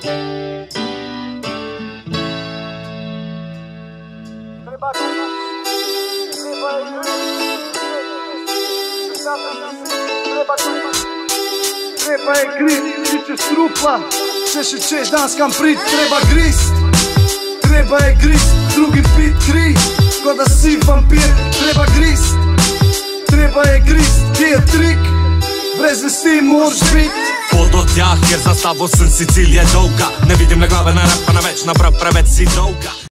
Treba je grit, bit će strupla Sve še češ, danas kam prit, treba grist Treba je grist, drugi pit kri Ko da si vampir, treba grist Treba je grist, gdje je trik? Brez ti moraš bit ker za sabo sem si cilje dolga. Ne vidim na glave, na rep, pa na več, na prav preveč si dolga.